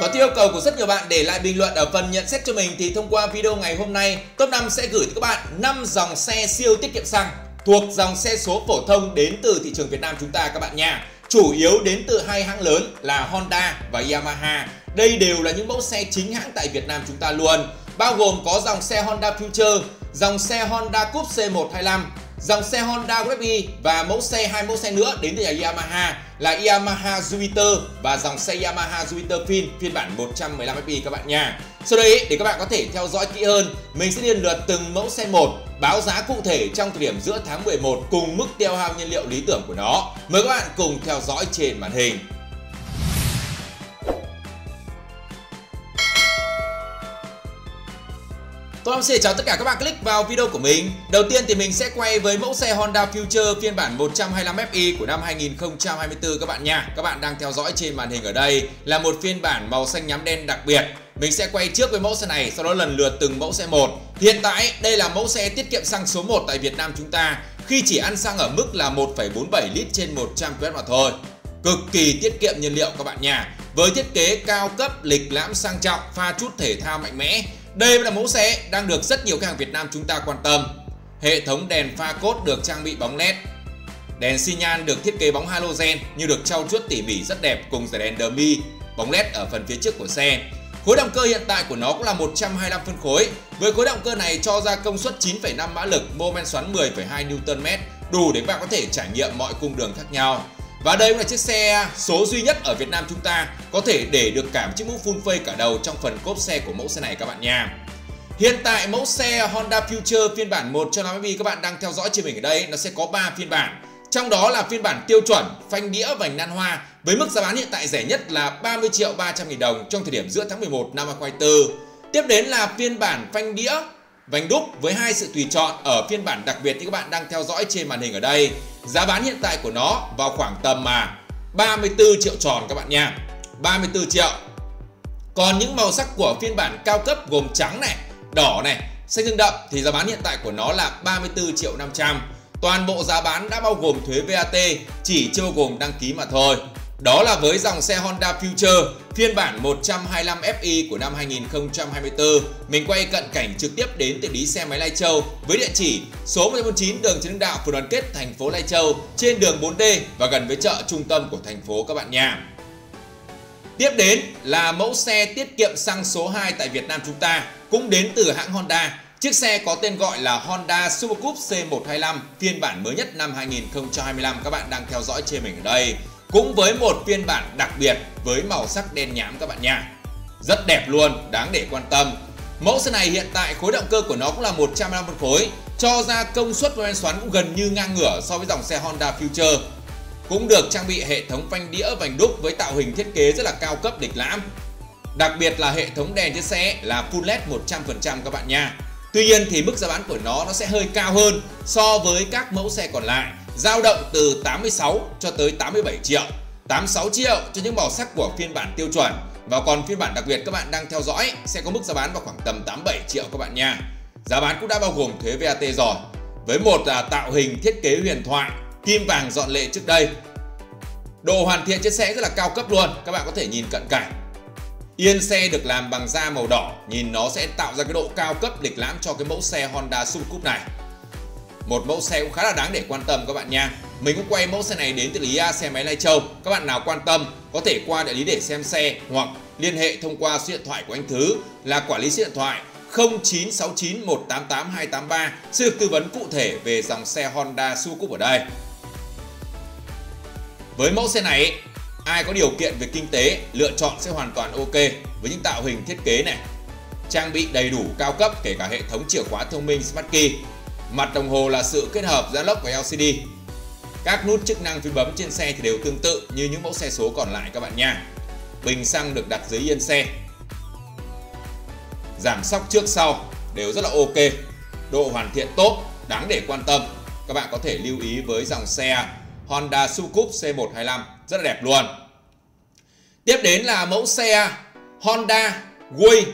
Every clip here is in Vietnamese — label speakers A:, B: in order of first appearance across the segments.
A: Thỏa theo yêu cầu của rất nhiều bạn để lại bình luận ở phần nhận xét cho mình thì thông qua video ngày hôm nay, top 5 sẽ gửi tới các bạn 5 dòng xe siêu tiết kiệm xăng thuộc dòng xe số phổ thông đến từ thị trường Việt Nam chúng ta các bạn nha. Chủ yếu đến từ hai hãng lớn là Honda và Yamaha. Đây đều là những mẫu xe chính hãng tại Việt Nam chúng ta luôn. Bao gồm có dòng xe Honda Future, dòng xe Honda Coupe C125, dòng xe Honda Gravy và mẫu xe hai mẫu xe nữa đến từ nhà Yamaha là Yamaha Jupiter và dòng xe Yamaha Jupiter Fin phiên bản 115 FI các bạn nha. Sau đây để các bạn có thể theo dõi kỹ hơn, mình sẽ liên lượt từng mẫu xe một báo giá cụ thể trong thời điểm giữa tháng 11 cùng mức tiêu hao nhiên liệu lý tưởng của nó. Mời các bạn cùng theo dõi trên màn hình. Tôi xin chào tất cả các bạn click vào video của mình. Đầu tiên thì mình sẽ quay với mẫu xe Honda Future phiên bản 125 Fi của năm 2024 các bạn nha. Các bạn đang theo dõi trên màn hình ở đây là một phiên bản màu xanh nhám đen đặc biệt. Mình sẽ quay trước với mẫu xe này, sau đó lần lượt từng mẫu xe một. Hiện tại đây là mẫu xe tiết kiệm xăng số 1 tại Việt Nam chúng ta khi chỉ ăn xăng ở mức là 1,47 lít trên 100 km mà thôi. Cực kỳ tiết kiệm nhiên liệu các bạn nha. Với thiết kế cao cấp, lịch lãm sang trọng, pha chút thể thao mạnh mẽ đây là mẫu xe đang được rất nhiều khách hàng Việt Nam chúng ta quan tâm. Hệ thống đèn pha cốt được trang bị bóng LED. Đèn xi nhan được thiết kế bóng halogen như được trau chuốt tỉ mỉ rất đẹp cùng giải đèn dummy, bóng LED ở phần phía trước của xe. Khối động cơ hiện tại của nó cũng là 125 phân khối. Với khối động cơ này cho ra công suất 9,5 mã lực, mô men xoắn 10,2 Nm, đủ để bạn có thể trải nghiệm mọi cung đường khác nhau. Và đây cũng là chiếc xe số duy nhất ở Việt Nam chúng ta có thể để được cả chiếc mũ full face cả đầu trong phần cốp xe của mẫu xe này các bạn nha. Hiện tại mẫu xe Honda Future phiên bản 150 các bạn đang theo dõi trên mình ở đây, nó sẽ có 3 phiên bản. Trong đó là phiên bản tiêu chuẩn, phanh đĩa vành nan hoa với mức giá bán hiện tại rẻ nhất là 30 triệu 300 nghìn đồng trong thời điểm giữa tháng 11 năm 2024. Tiếp đến là phiên bản phanh đĩa vành đúc với hai sự tùy chọn ở phiên bản đặc biệt như các bạn đang theo dõi trên màn hình ở đây. Giá bán hiện tại của nó vào khoảng tầm mà 34 triệu tròn các bạn nha. 34 triệu. Còn những màu sắc của phiên bản cao cấp gồm trắng này, đỏ này, xanh dương đậm thì giá bán hiện tại của nó là 34 triệu 500 Toàn bộ giá bán đã bao gồm thuế VAT chỉ chưa bao gồm đăng ký mà thôi đó là với dòng xe Honda Future phiên bản 125 Fi của năm 2024. Mình quay cận cảnh trực tiếp đến tiệm lý xe máy Lai Châu với địa chỉ số 149 đường Trần Hưng Đạo, phường Đoàn Kết, thành phố Lai Châu trên đường 4D và gần với chợ trung tâm của thành phố các bạn nha. Tiếp đến là mẫu xe tiết kiệm xăng số 2 tại Việt Nam chúng ta cũng đến từ hãng Honda. Chiếc xe có tên gọi là Honda Super Coupe C125 phiên bản mới nhất năm 2025 các bạn đang theo dõi trên mình ở đây cũng với một phiên bản đặc biệt với màu sắc đen nhám các bạn nha. Rất đẹp luôn, đáng để quan tâm. Mẫu xe này hiện tại khối động cơ của nó cũng là 105 phân khối, cho ra công suất và xoắn cũng gần như ngang ngửa so với dòng xe Honda Future. Cũng được trang bị hệ thống phanh đĩa vành đúc với tạo hình thiết kế rất là cao cấp địch lãm. Đặc biệt là hệ thống đèn trên xe là full LED 100% các bạn nha. Tuy nhiên thì mức giá bán của nó nó sẽ hơi cao hơn so với các mẫu xe còn lại dao động từ 86 cho tới 87 triệu. 86 triệu cho những màu sắc của phiên bản tiêu chuẩn. Và còn phiên bản đặc biệt các bạn đang theo dõi sẽ có mức giá bán vào khoảng tầm 87 triệu các bạn nha. Giá bán cũng đã bao gồm thuế VAT rồi. Với một là tạo hình thiết kế huyền thoại kim vàng dọn lệ trước đây. Độ hoàn thiện chiếc xe rất là cao cấp luôn các bạn có thể nhìn cận cảnh. Yên xe được làm bằng da màu đỏ, nhìn nó sẽ tạo ra cái độ cao cấp lịch lãm cho cái mẫu xe Honda Sun Coupe này. Một mẫu xe cũng khá là đáng để quan tâm các bạn nha. Mình cũng quay mẫu xe này đến từ lý A xe máy Lai Châu. Các bạn nào quan tâm có thể qua đại lý để xem xe hoặc liên hệ thông qua số điện thoại của anh Thứ là quản lý số điện thoại 0969 188 283 sẽ được tư vấn cụ thể về dòng xe Honda suzuki ở đây. Với mẫu xe này, ai có điều kiện về kinh tế lựa chọn sẽ hoàn toàn ok với những tạo hình thiết kế này. Trang bị đầy đủ cao cấp kể cả hệ thống chìa khóa thông minh Smart Key Mặt đồng hồ là sự kết hợp giữa lốc và LCD. Các nút chức năng phím bấm trên xe thì đều tương tự như những mẫu xe số còn lại các bạn nha. Bình xăng được đặt dưới yên xe. Giảm sóc trước sau đều rất là ok. Độ hoàn thiện tốt, đáng để quan tâm. Các bạn có thể lưu ý với dòng xe Honda Suzuki C125 rất là đẹp luôn. Tiếp đến là mẫu xe Honda Way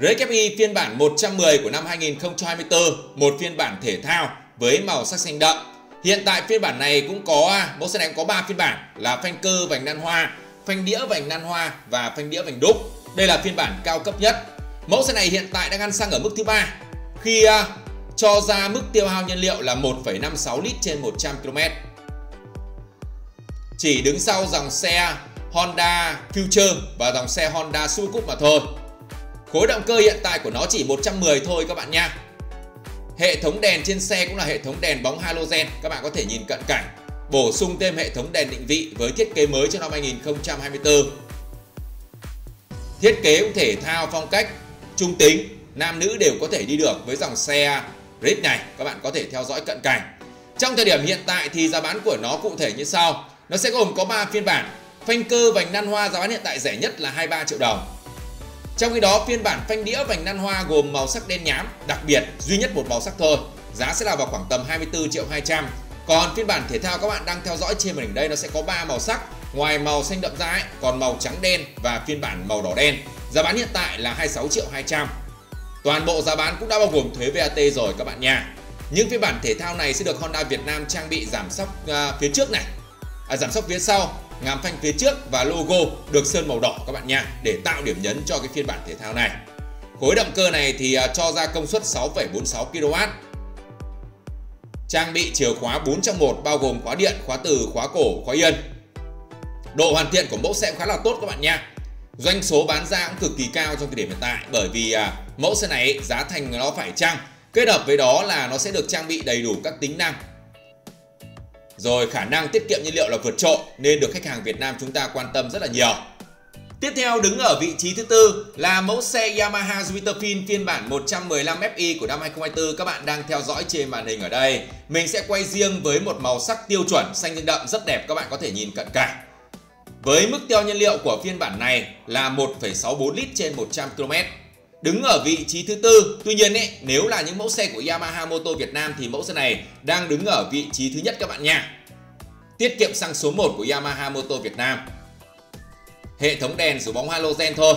A: RKI phiên bản 110 của năm 2024, một phiên bản thể thao với màu sắc xanh đậm. Hiện tại phiên bản này cũng có à, mẫu xe này cũng có 3 phiên bản là phanh cơ vành nan hoa, phanh đĩa vành nan hoa và phanh đĩa vành đúc. Đây là phiên bản cao cấp nhất. Mẫu xe này hiện tại đang ăn xăng ở mức thứ ba khi uh, cho ra mức tiêu hao nhiên liệu là 1,56 lít trên 100 km. Chỉ đứng sau dòng xe Honda Future và dòng xe Honda Super mà thôi. Khối động cơ hiện tại của nó chỉ 110 thôi các bạn nha. Hệ thống đèn trên xe cũng là hệ thống đèn bóng halogen, các bạn có thể nhìn cận cảnh. Bổ sung thêm hệ thống đèn định vị với thiết kế mới cho năm 2024. Thiết kế cũng thể thao phong cách trung tính, nam nữ đều có thể đi được với dòng xe Rit này, các bạn có thể theo dõi cận cảnh. Trong thời điểm hiện tại thì giá bán của nó cụ thể như sau. Nó sẽ gồm có 3 phiên bản. Phanh cơ vành nan hoa giá bán hiện tại rẻ nhất là 23 triệu đồng. Trong khi đó phiên bản phanh đĩa vành nan hoa gồm màu sắc đen nhám, đặc biệt duy nhất một màu sắc thôi. Giá sẽ là vào khoảng tầm 24 triệu 200. Còn phiên bản thể thao các bạn đang theo dõi trên màn hình đây nó sẽ có 3 màu sắc. Ngoài màu xanh đậm ra ấy, còn màu trắng đen và phiên bản màu đỏ đen. Giá bán hiện tại là 26 triệu 200. Toàn bộ giá bán cũng đã bao gồm thuế VAT rồi các bạn nha. Những phiên bản thể thao này sẽ được Honda Việt Nam trang bị giảm sóc uh, phía trước này, à, giảm sóc phía sau, ngàm phanh phía trước và logo được sơn màu đỏ các bạn nha để tạo điểm nhấn cho cái phiên bản thể thao này. Khối động cơ này thì à, cho ra công suất 6,46 kW. Trang bị chìa khóa 4 trong 1 bao gồm khóa điện, khóa từ, khóa cổ, khóa yên. Độ hoàn thiện của mẫu xe khá là tốt các bạn nha. Doanh số bán ra cũng cực kỳ cao trong thời điểm hiện tại bởi vì à, mẫu xe này giá thành nó phải chăng kết hợp với đó là nó sẽ được trang bị đầy đủ các tính năng rồi khả năng tiết kiệm nhiên liệu là vượt trội nên được khách hàng Việt Nam chúng ta quan tâm rất là nhiều. Tiếp theo đứng ở vị trí thứ tư là mẫu xe Yamaha Jupiterfin phiên bản 115 Fi của năm 2024 các bạn đang theo dõi trên màn hình ở đây. Mình sẽ quay riêng với một màu sắc tiêu chuẩn xanh dương đậm rất đẹp các bạn có thể nhìn cận cảnh. Với mức tiêu nhiên liệu của phiên bản này là 1,64 lít trên 100 km. Đứng ở vị trí thứ tư, tuy nhiên ấy, nếu là những mẫu xe của Yamaha Motor Việt Nam thì mẫu xe này đang đứng ở vị trí thứ nhất các bạn nha. Tiết kiệm xăng số 1 của Yamaha Motor Việt Nam. Hệ thống đèn dù bóng halogen thôi.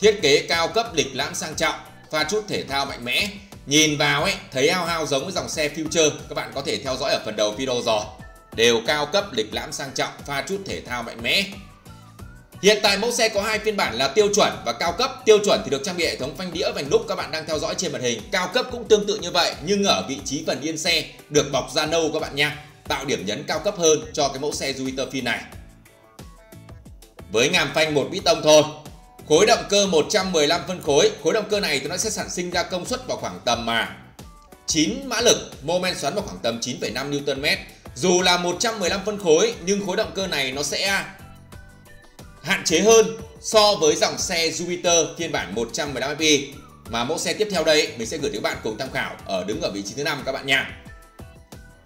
A: Thiết kế cao cấp lịch lãm sang trọng, pha chút thể thao mạnh mẽ. Nhìn vào ấy, thấy hao hao giống với dòng xe Future, các bạn có thể theo dõi ở phần đầu video rồi đều cao cấp lịch lãm sang trọng, pha chút thể thao mạnh mẽ. Hiện tại mẫu xe có hai phiên bản là tiêu chuẩn và cao cấp. Tiêu chuẩn thì được trang bị hệ thống phanh đĩa vành đúc các bạn đang theo dõi trên màn hình. Cao cấp cũng tương tự như vậy nhưng ở vị trí phần yên xe được bọc da nâu các bạn nha, tạo điểm nhấn cao cấp hơn cho cái mẫu xe Jupiter Phi này. Với ngàm phanh một bít tông thôi. Khối động cơ 115 phân khối, khối động cơ này thì nó sẽ sản sinh ra công suất vào khoảng tầm mà 9 mã lực, mô men xoắn vào khoảng tầm 9,5 Nm dù là 115 phân khối nhưng khối động cơ này nó sẽ à, hạn chế hơn so với dòng xe Jupiter phiên bản 115 FI mà mẫu xe tiếp theo đây mình sẽ gửi đến các bạn cùng tham khảo ở đứng ở vị trí thứ năm các bạn nha.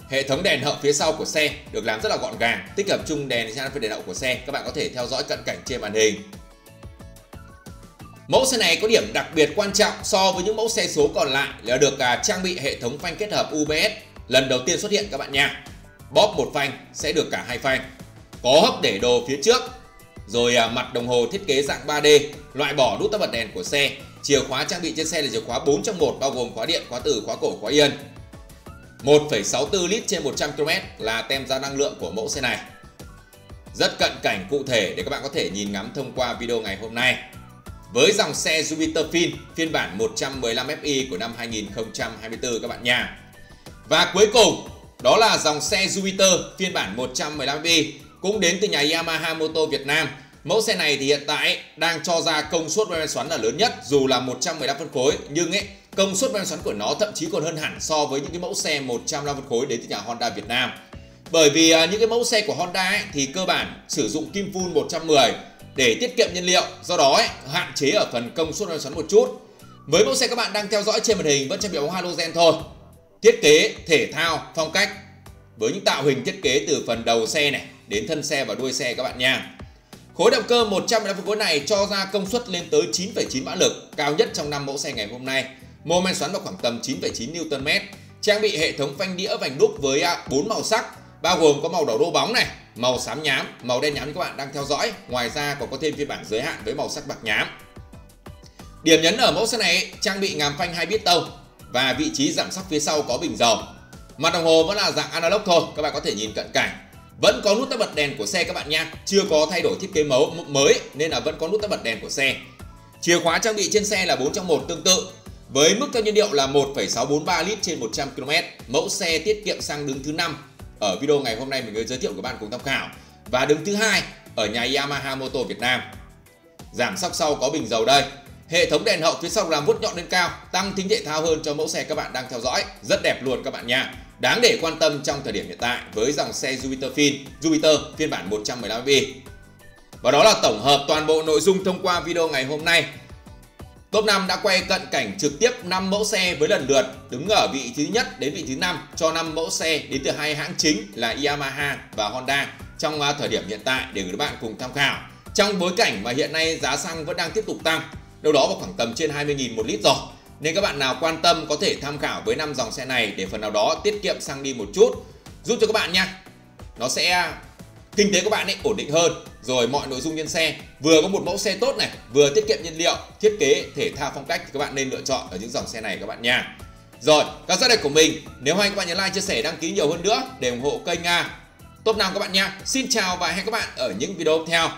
A: Hệ thống đèn hậu phía sau của xe được làm rất là gọn gàng, tích hợp chung đèn chan với đèn hậu của xe, các bạn có thể theo dõi cận cảnh trên màn hình. Mẫu xe này có điểm đặc biệt quan trọng so với những mẫu xe số còn lại là được à, trang bị hệ thống phanh kết hợp UBS lần đầu tiên xuất hiện các bạn nha bóp một phanh sẽ được cả hai phanh. Có hốc để đồ phía trước, rồi à, mặt đồng hồ thiết kế dạng 3D, loại bỏ nút tắt bật đèn của xe. Chìa khóa trang bị trên xe là chìa khóa 4 trong 1 bao gồm khóa điện, khóa từ, khóa cổ, khóa yên. 1,64 lít trên 100 km là tem giá năng lượng của mẫu xe này. Rất cận cảnh cụ thể để các bạn có thể nhìn ngắm thông qua video ngày hôm nay. Với dòng xe Jupiter Fin phiên bản 115 Fi của năm 2024 các bạn nha. Và cuối cùng đó là dòng xe Jupiter phiên bản 115 Fi cũng đến từ nhà Yamaha Motor Việt Nam. Mẫu xe này thì hiện tại đang cho ra công suất van xoắn là lớn nhất dù là 115 phân khối nhưng ấy công suất van xoắn của nó thậm chí còn hơn hẳn so với những cái mẫu xe 105 phân khối đến từ nhà Honda Việt Nam. Bởi vì à, những cái mẫu xe của Honda ấy, thì cơ bản sử dụng kim phun 110 để tiết kiệm nhiên liệu, do đó ấy, hạn chế ở phần công suất van xoắn một chút. Với mẫu xe các bạn đang theo dõi trên màn hình vẫn trang bị bóng halogen thôi thiết kế thể thao phong cách với những tạo hình thiết kế từ phần đầu xe này đến thân xe và đuôi xe các bạn nha. Khối động cơ 115 phân khối này cho ra công suất lên tới 9,9 mã lực, cao nhất trong năm mẫu xe ngày hôm nay. Mô men xoắn vào khoảng tầm 9,9 Nm. Trang bị hệ thống phanh đĩa vành đúc với à, 4 màu sắc, bao gồm có màu đỏ đô bóng này, màu xám nhám, màu đen nhám như các bạn đang theo dõi. Ngoài ra còn có thêm phiên bản giới hạn với màu sắc bạc nhám. Điểm nhấn ở mẫu xe này trang bị ngàm phanh hai bít tông và vị trí giảm sóc phía sau có bình dầu. Mặt đồng hồ vẫn là dạng analog thôi, các bạn có thể nhìn cận cảnh vẫn có nút tắt bật đèn của xe các bạn nha. Chưa có thay đổi thiết kế mẫu mới nên là vẫn có nút tắt bật đèn của xe. Chìa khóa trang bị trên xe là 4 trong 1 tương tự với mức theo nhiên liệu là 1,643 lít trên 100 km mẫu xe tiết kiệm xăng đứng thứ năm. Ở video ngày hôm nay mình giới thiệu các bạn cùng tham khảo. Và đứng thứ hai ở nhà Yamaha Motor Việt Nam. Giảm sóc sau có bình dầu đây. Hệ thống đèn hậu phía sau làm vuốt nhọn lên cao, tăng tính thể thao hơn cho mẫu xe các bạn đang theo dõi. Rất đẹp luôn các bạn nha. Đáng để quan tâm trong thời điểm hiện tại với dòng xe Jupiter Fin, Jupiter phiên bản 115i. Và đó là tổng hợp toàn bộ nội dung thông qua video ngày hôm nay. Top 5 đã quay cận cảnh trực tiếp 5 mẫu xe với lần lượt đứng ở vị thứ nhất đến vị thứ 5 cho 5 mẫu xe đến từ hai hãng chính là Yamaha và Honda trong à, thời điểm hiện tại để các bạn cùng tham khảo. Trong bối cảnh mà hiện nay giá xăng vẫn đang tiếp tục tăng đâu đó vào khoảng tầm trên 20.000 một lít rồi. Nên các bạn nào quan tâm có thể tham khảo với năm dòng xe này để phần nào đó tiết kiệm xăng đi một chút, giúp cho các bạn nha. Nó sẽ, kinh tế của bạn ấy ổn định hơn. Rồi mọi nội dung trên xe, vừa có một mẫu xe tốt này, vừa tiết kiệm nhiên liệu, thiết kế thể thao phong cách thì các bạn nên lựa chọn ở những dòng xe này các bạn nha. Rồi, các rất đẹp của mình. Nếu hay các bạn nhấn like, chia sẻ, đăng ký nhiều hơn nữa để ủng hộ kênh nga. Top 5 các bạn nha. Xin chào và hẹn các bạn ở những video tiếp theo.